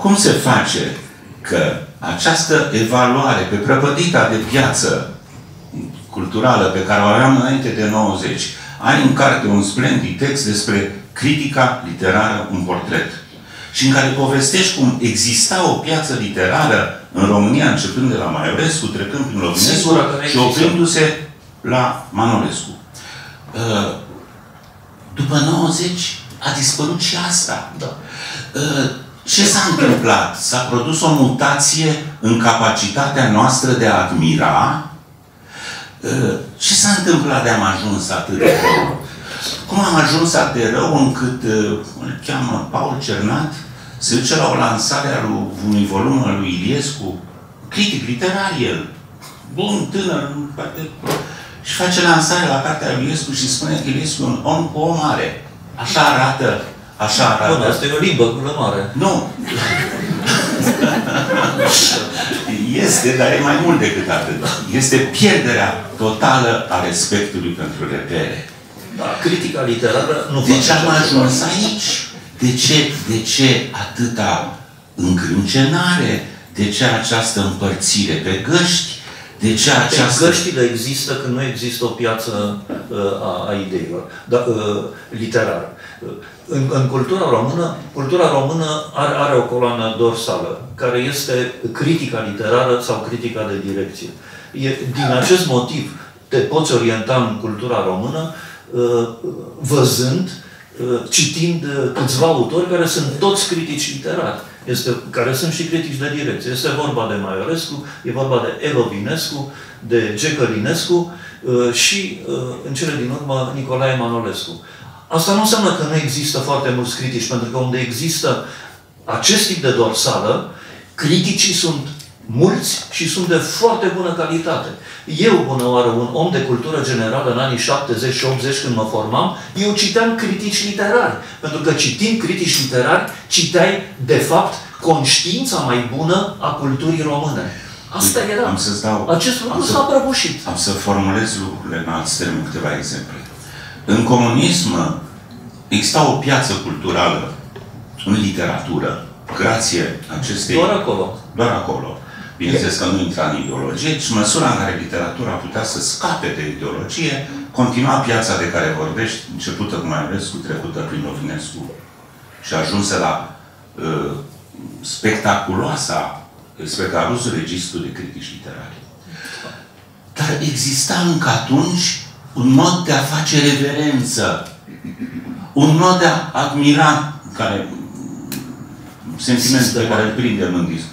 cum se face că această evaluare pe prăpădita de piață culturală pe care o aveam înainte de 90, ai în carte un splendid text despre critica literară, un portret. Și în care povestești cum exista o piață literară în România, începând de la Maiorescu, trecând prin Lovinescu și oprindu-se la Manolescu. Uh, după 90 a dispărut și asta. Da. Uh, ce s-a întâmplat? S-a produs o mutație în capacitatea noastră de a admira. Uh, ce s-a întâmplat de am ajuns atât de rău? Cum am ajuns atât de rău încât îl cheamă Paul Cernat, se duce la o lansare a unui volum al lui Iliescu, critic literar el, bun, tânăr, poate și face lansare la cartea lui Iliescu și spune că Iliescu e un om cu o mare. Așa arată, așa arată. Bun, asta e o limbă cu mare. Nu. este, dar e mai mult decât atât. Este pierderea totală a respectului pentru repere. Da, critica literară nu De ce am ajuns aici? De ce, de ce atâta încrâncenare? De ce această împărțire pe găști? De ce această... Găștile există când nu există o piață uh, a, a ideilor da, uh, literară. Uh, în, în cultura română, cultura română are, are o coloană dorsală, care este critica literară sau critica de direcție. E, din acest motiv te poți orienta în cultura română uh, văzând, uh, citind uh, câțiva autori care sunt toți critici literari este, care sunt și critici de direcție. Este vorba de Maiorescu, e vorba de Elovinescu, de Gecălinescu uh, și, uh, în cele din urmă, Nicolae Manolescu. Asta nu înseamnă că nu există foarte mulți critici, pentru că unde există acest tip de dorsală, criticii sunt mulți și sunt de foarte bună calitate. Eu, bună oară, un om de cultură generală în anii 70 și 80 când mă formam, eu citeam critici literari. Pentru că citind critici literari, citeai, de fapt, conștiința mai bună a culturii române. Asta era. Am să dau, Acest lucru s-a prăbușit. Am să formulez lucrurile în alți termeni, câteva exemple. În comunism exista o piață culturală în literatură, grație acestei... Doar acolo. Doar acolo. Bineînțeles că nu intra în ideologie, ci măsura în care literatura putea să scape de ideologie, continua piața de care vorbești, începută cu Maiorescu, trecută prin Lovinescu și ajunse la uh, spectaculoasa, spectaculosul registru de critici literari. Dar exista încă atunci un mod de a face reverență, un mod de a admira, care sentimentul pe care îl prindem în disc.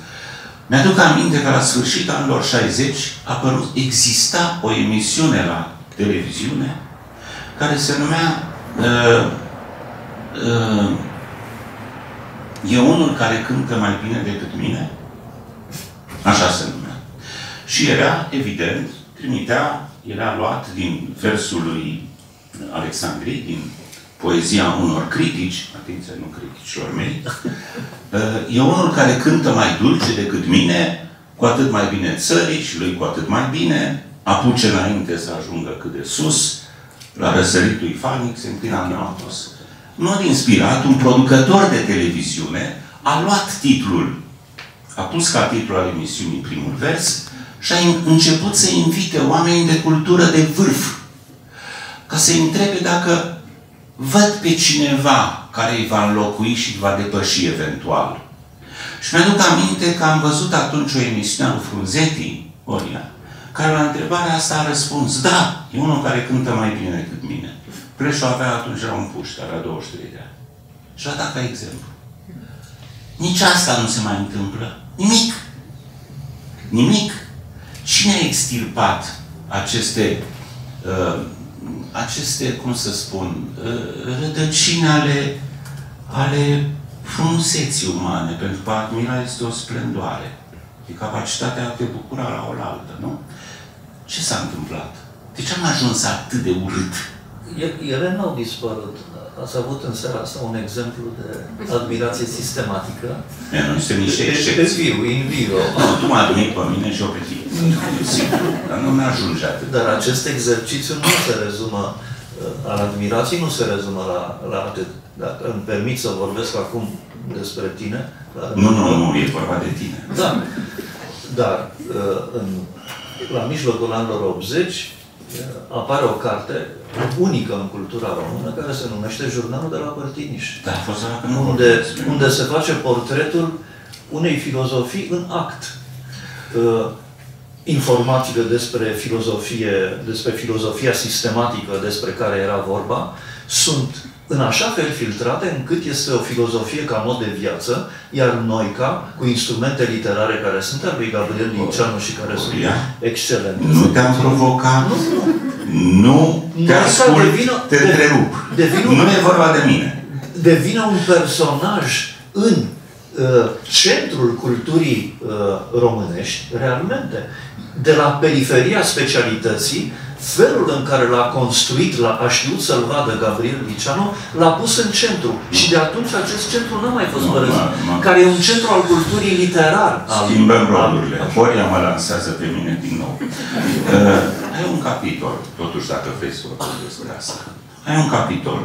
Mi-aduc aminte că la sfârșitul anilor 60 a apărut, exista o emisiune la televiziune care se numea uh, uh, E unul care cântă mai bine decât mine? Așa se numea. Și era, evident, trimitea, era luat din versul lui Alexandrii, din poezia unor critici, atenție, nu criticilor mei, e unul care cântă mai dulce decât mine, cu atât mai bine țării și lui cu atât mai bine, apuce înainte să ajungă cât de sus, la răsăritul ifanic, se înclina în Atos. În mod inspirat, un producător de televiziune a luat titlul, a pus ca titlu al emisiunii primul vers și a început să invite oameni de cultură de vârf ca să-i întrebe dacă văd pe cineva care îi va înlocui și îi va depăși eventual. Și mi-aduc aminte că am văzut atunci o emisiune a lui Frunzeti, Oria, care la întrebarea asta a răspuns, da, e unul care cântă mai bine decât mine. Preșul avea atunci la un puște, avea 23 de ani. Și a dat ca exemplu. Nici asta nu se mai întâmplă. Nimic. Nimic. Cine a extirpat aceste uh, aceste, cum să spun, uh, rădăcini ale, ale frumuseții umane, pentru că admira este o splendoare. E capacitatea de a te bucura la oaltă, nu? Ce s-a întâmplat? De ce am ajuns atât de urât? Ele n-au dispărut. Ați avut în seara asta un exemplu de admirație sistematică. E, nu este niște excepții. viu, in vivo. Nu, tu m-ai adunit pe mine și eu pe tine. Sigur, dar nu mi-ajunge atât. Dar acest exercițiu nu se rezumă, uh, al admirației nu se rezumă la, la atât. Dacă îmi permit să vorbesc acum despre tine, Nu, nu, nu, e vorba de tine. Da. Dar uh, în, la mijlocul anilor 80 uh, apare o carte unică în cultura română care se numește Jurnalul de la Părtiniș. Da, a fost la nu unde, unde se face portretul unei filozofii în act. Uh, informațiile despre filozofie, despre filozofia sistematică despre care era vorba, sunt în așa fel filtrate încât este o filozofie ca mod de viață, iar Noica, cu instrumente literare care sunt al lui Gabriel Liceanu și care sunt excelente. Nu te-am provocat, nu, nu te ascult, devină, te întrerup. Nu e vorba de mine. Devine un personaj în uh, centrul culturii uh, românești, realmente, de la periferia specialității, felul în care l-a construit, l-a, a știut să-l vadă Gabriel Liceanu, l-a pus în centru. Și de atunci acest centru n-a mai fost părăsit. Care e un centru al culturii literar. Schimbăm rolurile. Horia mă lansează pe mine din nou. Uh, ai un capitol, totuși dacă vrei să vorbim despre asta. Ai un capitol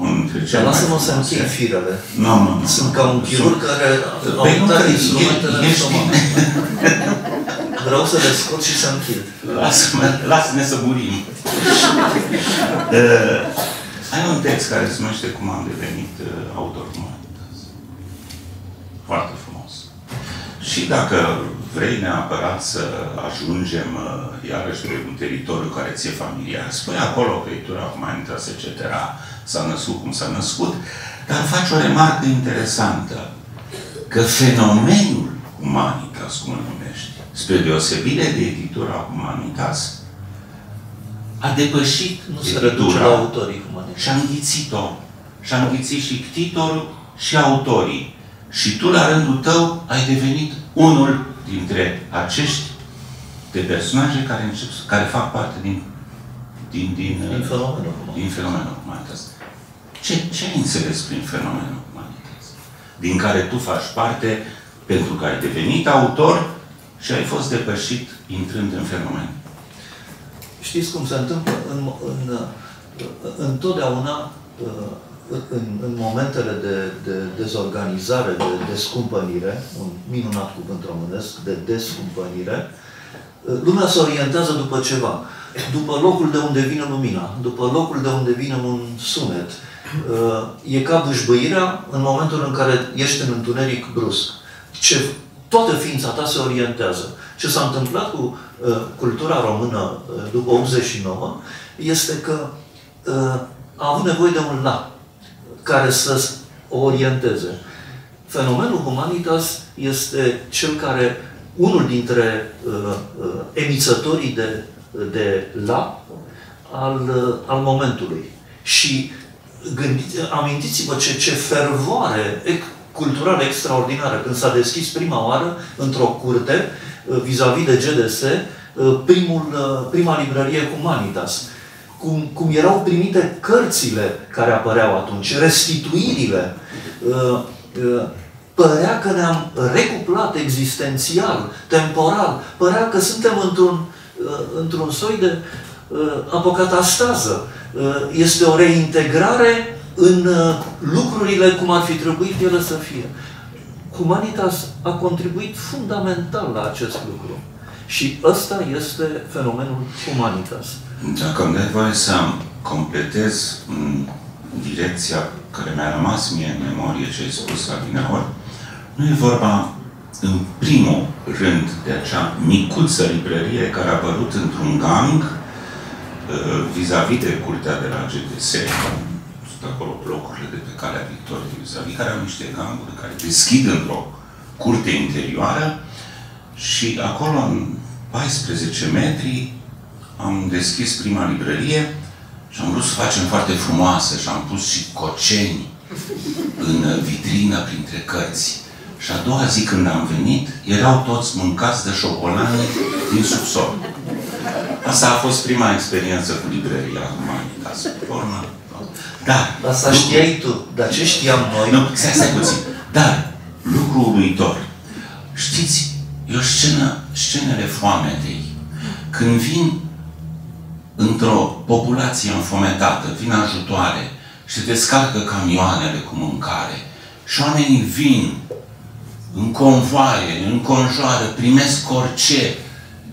între cele Lasă-mă să închei firele. Nu, nu, nu. Sunt ca un chirurg care păi au dat instrumentele în stomac. Vreau să le scot și să închid. Lasă-ne să murim. uh, ai un text care se numește Cum am devenit uh, autor humanitas. Foarte frumos. Și dacă vrei neapărat să ajungem uh, iarăși pe un teritoriu care ți-e familiar, spui acolo creatura humanitas, etc. S-a născut cum s-a născut, dar faci o remarcă interesantă. Că fenomenul humanitas, cum îl numești, spre deosebire de editura Humanitas, a depășit nu se reduce la autorii Humanitas. Și a înghițit-o. Și a înghițit și ctitorul și autorii. Și tu, la rândul tău, ai devenit unul dintre acești de personaje care, încep, care fac parte din, din, din, din fenomenul din fenomenul Humanitas. Ce, ce ai înțeles prin fenomenul Humanitas? Din care tu faci parte pentru că ai devenit autor și ai fost depășit intrând în fenomen. Știți cum se întâmplă? În, în, întotdeauna în, în momentele de, de dezorganizare, de descumpănire, un minunat cuvânt românesc, de descumpănire, lumea se orientează după ceva. După locul de unde vine lumina, după locul de unde vine un sunet. E ca bâșbâirea în momentul în care ești în întuneric brusc. Ce toată ființa ta se orientează. Ce s-a întâmplat cu uh, cultura română uh, după 89 este că uh, a avut nevoie de un la care să o orienteze. Fenomenul Humanitas este cel care, unul dintre uh, uh, emițătorii de, de la al, uh, al momentului. Și gândiți, amintiți-vă ce, ce fervoare culturală extraordinară. Când s-a deschis prima oară, într-o curte, uh, vis-a-vis de GDS, uh, primul, uh, prima librărie Humanitas. Cum, cum erau primite cărțile care apăreau atunci, restituirile. Părea că ne-am recuplat existențial, temporal. Părea că suntem într-un, într-un soi de apocatastază. Este o reintegrare în uh, lucrurile cum ar fi trebuit ele să fie. Humanitas a contribuit fundamental la acest lucru. Și ăsta este fenomenul Humanitas. Dacă îmi dai voie să completez în direcția care mi-a rămas mie în memorie ce ai spus la Vineor, nu e vorba în primul rând de acea micuță librărie care a apărut într-un gang uh, vis-a-vis -vis de curtea de la GDS, acolo blocurile de pe calea Victoriei vis care au niște ganguri care deschid într-o curte interioară și acolo, în 14 metri, am deschis prima librărie și am vrut să facem foarte frumoasă și am pus și coceni în vitrină printre cărți. Și a doua zi când am venit, erau toți mâncați de șocolane din subsol. Asta a fost prima experiență cu librăria Humanitas. Urmă, dar... Asta lucru... știai tu, dar ce știam noi? Nu, stai, stai puțin. Dar, lucru uluitor. Știți, e o scenă, scenele foametei. Când vin într-o populație înfometată, vin ajutoare și te descarcă camioanele cu mâncare și oamenii vin în convoaie, în conjoară, primesc orice.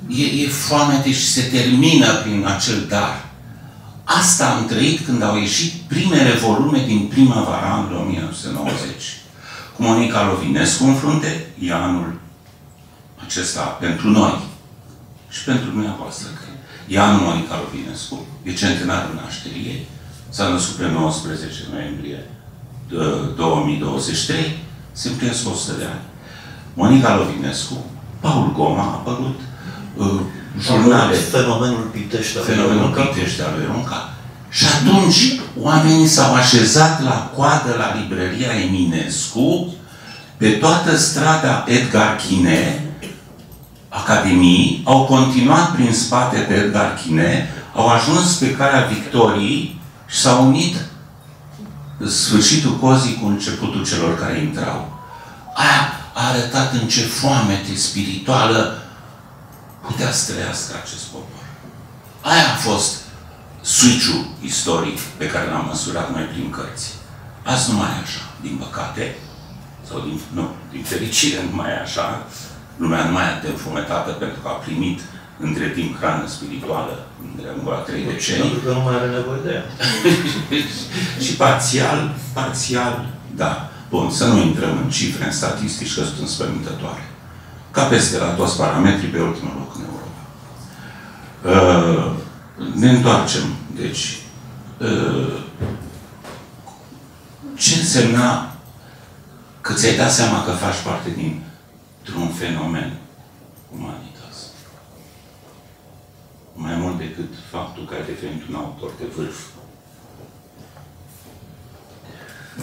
E, e foamete și se termină prin acel dar. Asta am trăit când au ieșit primele volume din primăvara anului 1990. Cu Monica Lovinescu în frunte, e anul acesta pentru noi și pentru dumneavoastră, cred. E anul Monica Lovinescu, e centenarul nașterii s-a născut pe 19 noiembrie 2023, se împlinesc 100 de ani. Monica Lovinescu, Paul Goma a apărut, uh, jurnale. Fenomenul Pitește al Fenomenul Pitește al lui Ronca. Și atunci oamenii s-au așezat la coadă la librăria Eminescu, pe toată strada Edgar Chine, Academiei, au continuat prin spate pe Edgar Chine, au ajuns pe calea Victoriei și s-au unit sfârșitul cozii cu începutul celor care intrau. Aia a arătat în ce foamete spirituală putea să trăiască acest popor. Aia a fost switch istoric pe care l-am măsurat noi prin cărți. Azi nu mai e așa, din păcate, sau din, nu, din fericire nu mai e așa. Lumea nu mai e atât înfometată pentru că a primit între timp hrană spirituală, în la trei decenii. Pentru că nu mai are nevoie de ea. și parțial, parțial, da. Bun, să nu intrăm în cifre, în statistici, că sunt înspăimântătoare. Ca peste la toți parametrii, pe ultimul loc în Europa. Uh, ne întoarcem, deci. Uh, ce însemna că ți-ai dat seama că faci parte dintr-un fenomen umanitas? Mai mult decât faptul că ai devenit un autor de vârf.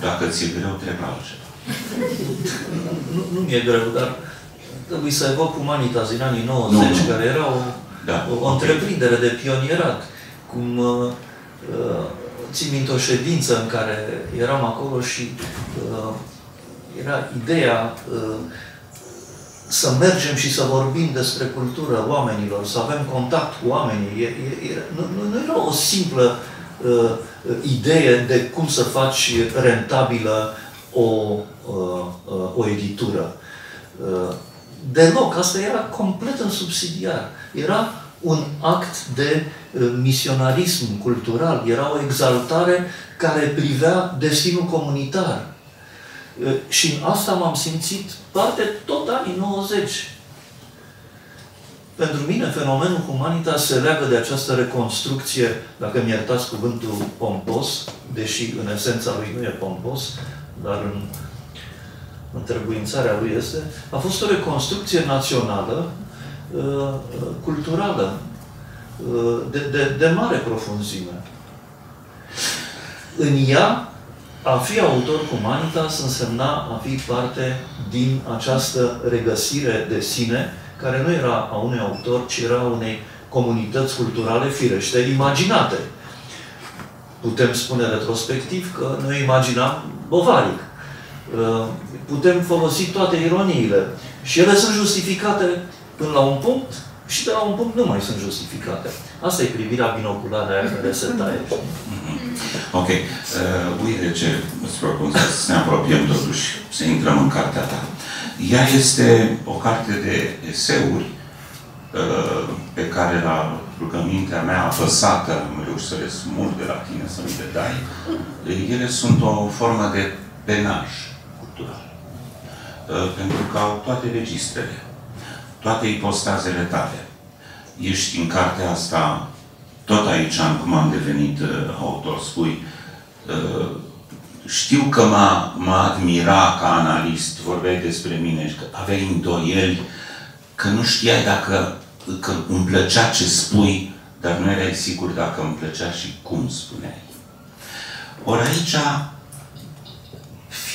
Dacă ți-e greu, trebuie altceva. Nu, nu mi-e greu, dar trebuie să evoc Humanitas din anii 90, nu, nu. care era o, da. o, o întreprindere de pionierat. Cum uh, uh, țin minte o ședință în care eram acolo și uh, era ideea uh, să mergem și să vorbim despre cultură oamenilor, să avem contact cu oamenii. E, e, e, nu, nu era o simplă uh, idee de cum să faci rentabilă o, uh, uh, o editură. Uh, deloc, asta era complet în subsidiar. Era un act de uh, misionarism cultural, era o exaltare care privea destinul comunitar. Uh, și în asta m-am simțit parte tot anii 90. Pentru mine, fenomenul Humanitas se leagă de această reconstrucție, dacă mi iertați cuvântul pompos, deși în esența lui nu e pompos, dar în întrebuințarea lui este, a fost o reconstrucție națională, uh, culturală, uh, de, de, de mare profunzime. În ea, a fi autor Humanitas însemna a fi parte din această regăsire de sine, care nu era a unui autor, ci era a unei comunități culturale firește imaginate. Putem spune retrospectiv că noi imaginam Bovaric. Uh, putem folosi toate ironiile și ele sunt justificate până la un punct și de la un punct nu mai sunt justificate. Asta e privirea binoculară aia care se taie. Ok. Uh, uite ce îți propun să ne apropiem totuși, să intrăm în cartea ta. Ea este o carte de eseuri uh, pe care la rugămintea mea apăsată am reușit să le smulg de la tine, să mi le dai. Ele sunt o formă de penaj cultural. Uh, pentru că au toate registrele, toate ipostazele tale. Ești în cartea asta, tot aici, am cum am devenit uh, autor, spui, știu că m-a, m-a admira ca analist, vorbeai despre mine și că aveai îndoieli, că nu știai dacă că îmi plăcea ce spui, dar nu erai sigur dacă îmi plăcea și cum spuneai. Ori aici,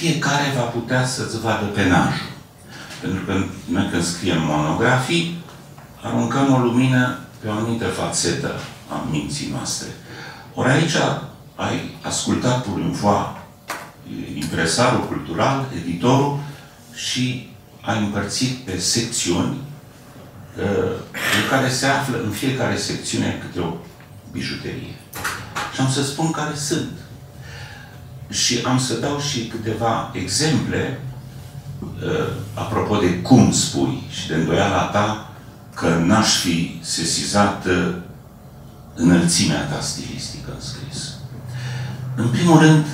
fiecare va putea să-ți vadă penajul. Pentru că noi când scriem monografii, aruncăm o lumină pe o anumită fațetă a minții noastre. Ori aici ai ascultat pur în voa impresarul cultural, editorul, și a împărțit pe secțiuni uh, în care se află în fiecare secțiune câte o bijuterie. Și am să spun care sunt. Și am să dau și câteva exemple uh, apropo de cum spui și de îndoiala ta că n-aș fi sesizat uh, înălțimea ta stilistică în scris. În primul rând,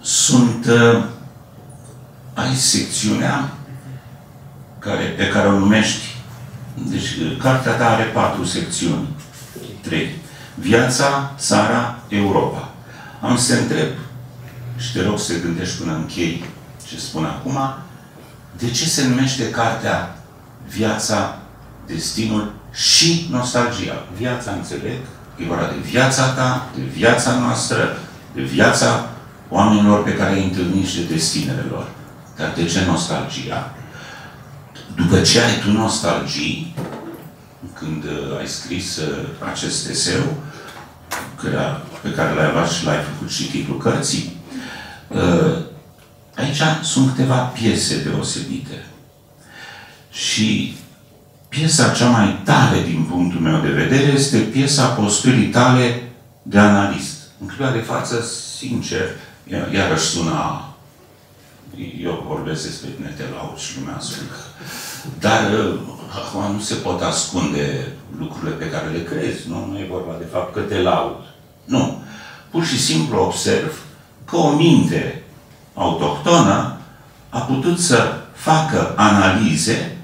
sunt uh, ai secțiunea care, pe care o numești. Deci, uh, cartea ta are patru secțiuni. Trei. Viața, țara, Europa. Am să te întreb și te rog să te gândești până închei ce spun acum, de ce se numește cartea Viața, Destinul și Nostalgia? Viața, înțeleg, e vorba de viața ta, de viața noastră, de viața oamenilor pe care îi întâlni și de destinele lor. Dar de ce nostalgia? După ce ai tu nostalgii, când uh, ai scris uh, acest eseu, pe care l-ai avut și l-ai făcut și titlul cărții, uh, aici sunt câteva piese deosebite. Și piesa cea mai tare din punctul meu de vedere este piesa posturii tale de analist. În clipa de față, sincer, iarăși suna eu vorbesc despre tine, te laud și lumea ascultă. Dar uh, acum nu se pot ascunde lucrurile pe care le crezi. Nu, nu e vorba de fapt că te laud. Nu. Pur și simplu observ că o minte autohtonă a putut să facă analize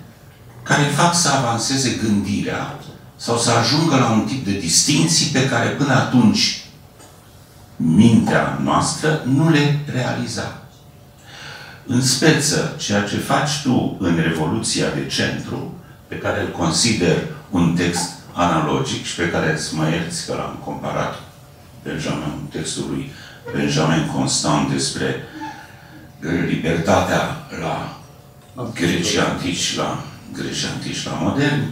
care fac să avanseze gândirea sau să ajungă la un tip de distinții pe care până atunci mintea noastră nu le realiza. În speță, ceea ce faci tu în Revoluția de Centru, pe care îl consider un text analogic și pe care îți mă ierți că l-am comparat Benjamin, textul lui Benjamin Constant despre libertatea la grecii antici, la grecii antici, la moderni,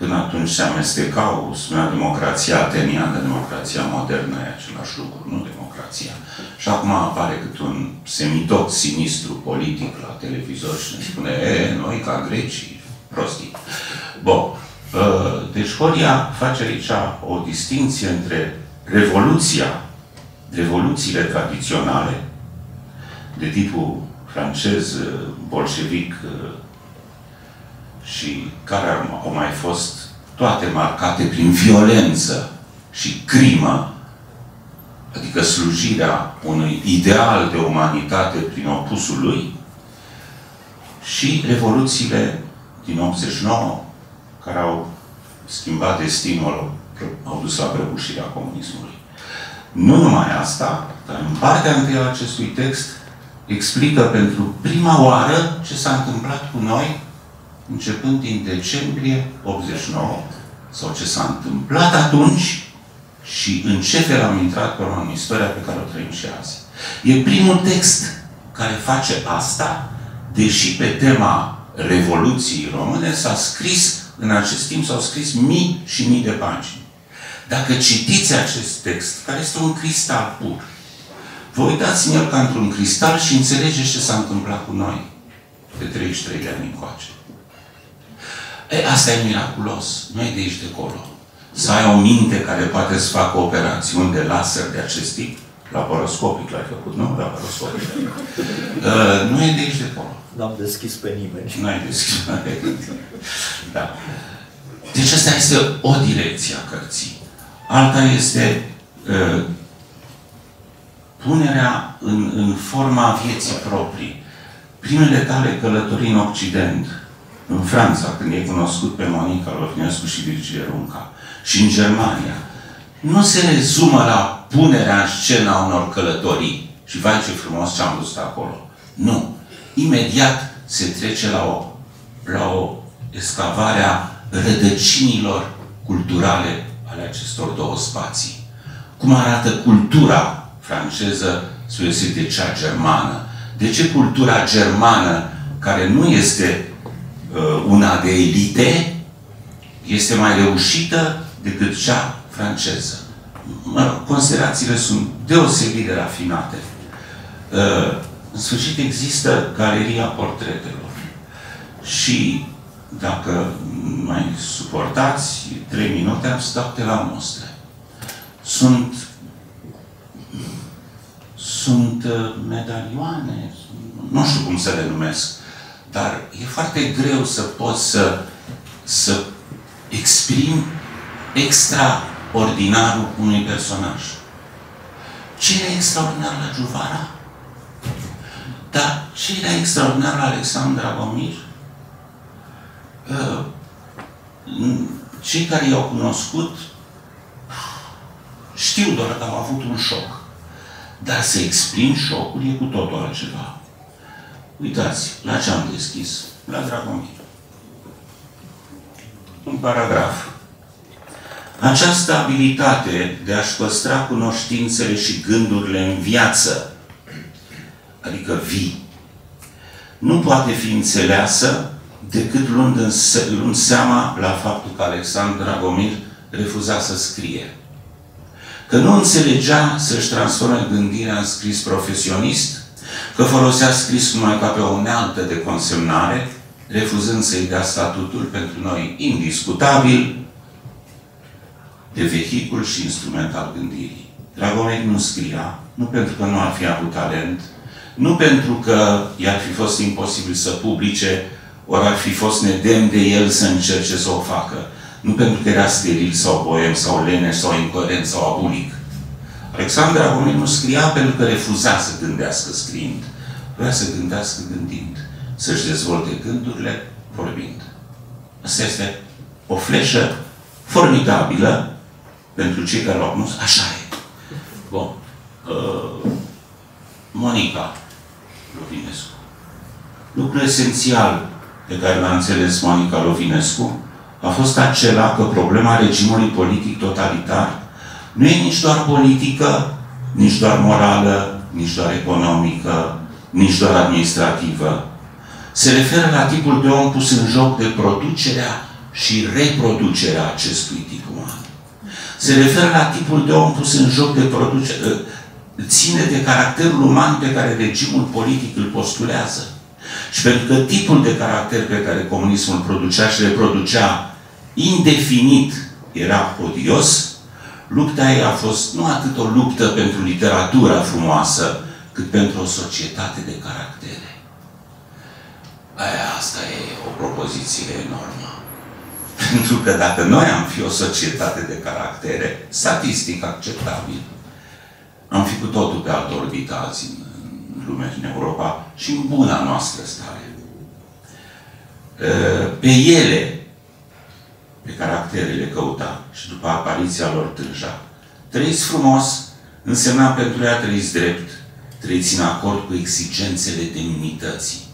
Până atunci se amestecau, spunea democrația ateniană, democrația modernă e același lucru, nu democrația. Și acum apare cât un semitoc sinistru politic la televizor și ne spune, e, noi ca grecii, prostii. Bun. Ă, deci Horia face aici o distinție între revoluția, revoluțiile tradiționale, de tipul francez, bolșevic, și care au mai fost toate marcate prin violență și crimă, adică slujirea unui ideal de umanitate prin opusul lui, și revoluțiile din 89, care au schimbat destinul, au dus la prăbușirea comunismului. Nu numai asta, dar în partea întâi a acestui text explică pentru prima oară ce s-a întâmplat cu noi începând din decembrie 89, sau ce s-a întâmplat atunci și în ce fel am intrat pe în istoria pe care o trăim și azi. E primul text care face asta, deși pe tema Revoluției Române s-a scris, în acest timp s-au scris mii și mii de pagini. Dacă citiți acest text, care este un cristal pur, vă uitați în el ca într-un cristal și înțelegeți ce s-a întâmplat cu noi de 33 de ani încoace. E, asta e miraculos. Nu e de aici de acolo. Să ai o minte care poate să facă operațiuni de laser de acest tip. Laparoscopic l-ai făcut, nu? Laparoscopic. uh, nu e de aici de acolo. N-am deschis pe nimeni. Nu ai deschis pe nimeni. da. Deci asta este o direcție a cărții. Alta este uh, punerea în, în forma vieții proprii. Primele tale călătorii în Occident, în Franța, când e cunoscut pe Monica Lofnescu și Virgil Runca, și în Germania, nu se rezumă la punerea în scenă a unor călătorii și vai ce frumos ce am văzut acolo. Nu. Imediat se trece la o, la o escavare a rădăcinilor culturale ale acestor două spații. Cum arată cultura franceză spre de cea germană? De ce cultura germană, care nu este Uh, una de elite este mai reușită decât cea franceză. Mă rog, considerațiile sunt deosebit de rafinate. Uh, în sfârșit există galeria portretelor. Și dacă mai suportați trei minute, am să dau la mostre. Sunt sunt uh, medalioane, nu știu cum să le numesc, dar e foarte greu să poți să, să exprimi extraordinarul unui personaj. Ce e extraordinar la Juvara? Dar ce era extraordinar la Alexandra Gomir? Uh, cei care i-au cunoscut știu doar că au avut un șoc. Dar să exprim șocul e cu totul altceva. Uitați, la ce am deschis? La Dragomir. Un paragraf. Această abilitate de a-și păstra cunoștințele și gândurile în viață, adică vii, nu poate fi înțeleasă decât luând, în, luând seama la faptul că Alexandru Dragomir refuza să scrie. Că nu înțelegea să-și transforme gândirea în scris profesionist, că folosea scris numai ca pe o unealtă de consemnare, refuzând să-i dea statutul pentru noi indiscutabil de vehicul și instrument al gândirii. Dragomir nu scria, nu pentru că nu ar fi avut talent, nu pentru că i-ar fi fost imposibil să publice, ori ar fi fost nedemn de el să încerce să o facă. Nu pentru că era steril sau boem sau leneș sau incoerent sau abulic. Alexandru Dragomir nu scria pentru că refuza să gândească scriind. Vrea să gândească gândind. Să-și dezvolte gândurile vorbind. Asta este o fleșă formidabilă pentru cei care l-au cunoscut. Așa e. Bun. Uh, Monica Lovinescu. Lucrul esențial pe care l-a înțeles Monica Lovinescu a fost acela că problema regimului politic totalitar nu e nici doar politică, nici doar morală, nici doar economică, nici doar administrativă. Se referă la tipul de om pus în joc de producerea și reproducerea acestui tip uman. Se referă la tipul de om pus în joc de producere, ține de caracterul uman pe care regimul politic îl postulează. Și pentru că tipul de caracter pe care comunismul producea și reproducea indefinit era odios, lupta ei a fost nu atât o luptă pentru literatura frumoasă, cât pentru o societate de caractere. Aia, asta e o propoziție enormă. Pentru că dacă noi am fi o societate de caractere, statistic acceptabil, am fi cu totul pe altă orbită azi în, în lume în Europa și în buna noastră stare. Pe ele, pe caracterele căuta și după apariția lor tânja. Trăiți frumos însemna pentru ea trăiți drept, trăiți în acord cu exigențele demnității.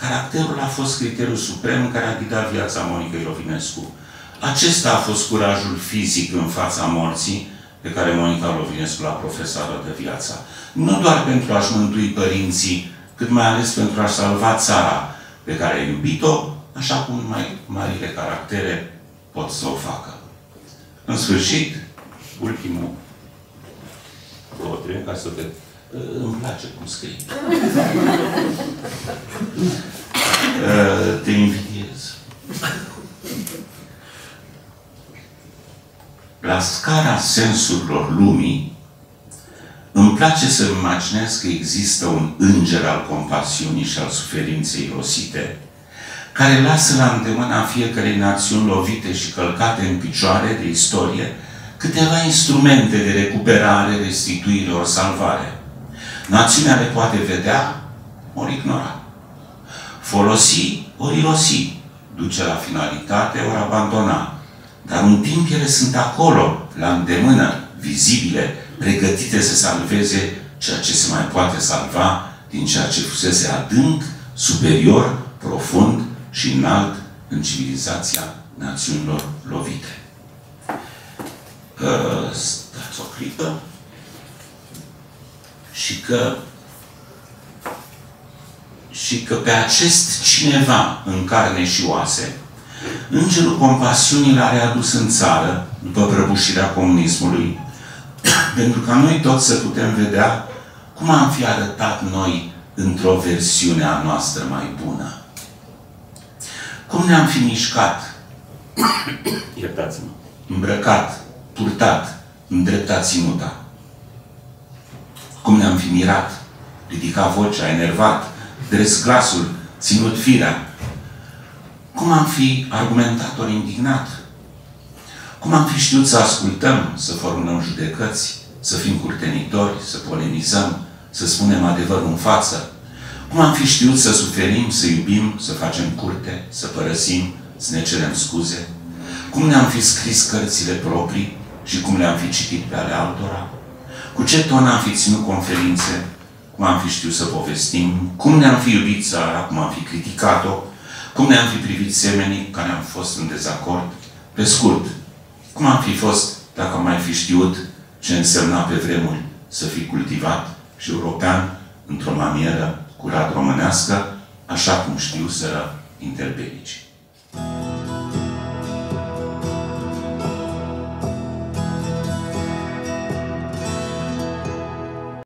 Caracterul a fost criteriul suprem care a ghidat viața Monica Rovinescu. Acesta a fost curajul fizic în fața morții, pe care Monica Lovinescu l-a profesat de viața. Nu doar pentru a-și mântui părinții, cât mai ales pentru a salva țara pe care a iubit-o, așa cum mai marile caractere pot să o facă. În sfârșit, ultimul două, trei, ca să ved. Îmi place cum scrii. Te invidiez. la scara sensurilor lumii, îmi place să imaginez că există un înger al compasiunii și al suferinței rosite, care lasă la îndemâna fiecarei națiuni lovite și călcate în picioare de istorie câteva instrumente de recuperare, restituire ori salvare. Națiunea le poate vedea ori ignora. Folosi ori irosi, duce la finalitate ori abandona dar în timp ele sunt acolo, la îndemână, vizibile, pregătite să salveze ceea ce se mai poate salva din ceea ce fusese adânc, superior, profund și înalt în civilizația națiunilor lovite. Uh, stați o clipă. Și că și că pe acest cineva în carne și oase Îngerul compasiunii l-a readus în țară, după prăbușirea comunismului, pentru ca noi toți să putem vedea cum am fi arătat noi într-o versiune a noastră mai bună. Cum ne-am fi mișcat, iertați-mă, îmbrăcat, purtat, îndreptat ținuta. Cum ne-am fi mirat, ridica vocea, enervat, dres glasul, ținut firea. Cum am fi argumentat ori indignat? Cum am fi știut să ascultăm, să formulăm judecăți, să fim curtenitori, să polemizăm, să spunem adevărul în față? Cum am fi știut să suferim, să iubim, să facem curte, să părăsim, să ne cerem scuze? Cum ne-am fi scris cărțile proprii și cum le-am fi citit pe ale altora? Cu ce ton am fi ținut conferințe? Cum am fi știut să povestim? Cum ne-am fi iubit țara? Cum am fi criticat-o? Cum ne-am fi privit semenii care am fost în dezacord? Pe scurt, cum am fi fost dacă am mai fi știut ce însemna pe vremuri să fii cultivat și european într-o manieră curat românească, așa cum știu să interbelicii.